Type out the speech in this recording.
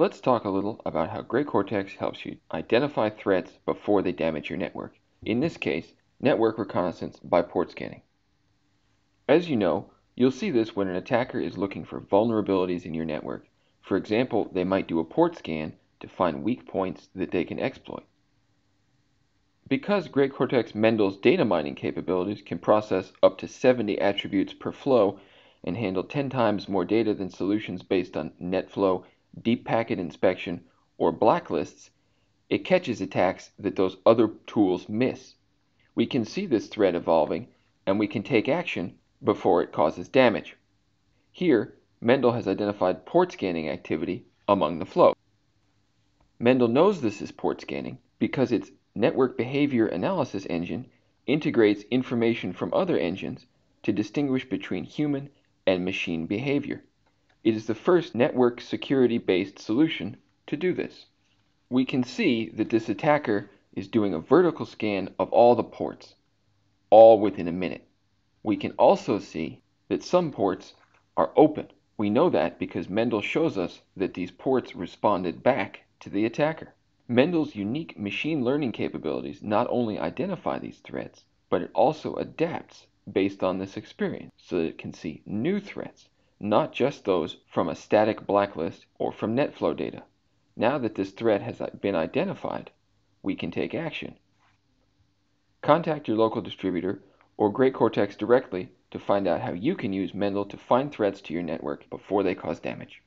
Let's talk a little about how GreyCortex helps you identify threats before they damage your network. In this case, network reconnaissance by port scanning. As you know, you'll see this when an attacker is looking for vulnerabilities in your network. For example, they might do a port scan to find weak points that they can exploit. Because GreyCortex Mendel's data mining capabilities can process up to 70 attributes per flow and handle 10 times more data than solutions based on NetFlow, deep packet inspection, or blacklists, it catches attacks that those other tools miss. We can see this threat evolving and we can take action before it causes damage. Here, Mendel has identified port scanning activity among the flow. Mendel knows this is port scanning because its network behavior analysis engine integrates information from other engines to distinguish between human and machine behavior. It is the first network security based solution to do this. We can see that this attacker is doing a vertical scan of all the ports, all within a minute. We can also see that some ports are open. We know that because Mendel shows us that these ports responded back to the attacker. Mendel's unique machine learning capabilities not only identify these threats, but it also adapts based on this experience so that it can see new threats, not just those from a static blacklist or from NetFlow data. Now that this threat has uh, been identified, we can take action. Contact your local distributor or GreyCortex directly to find out how you can use Mendel to find threats to your network before they cause damage.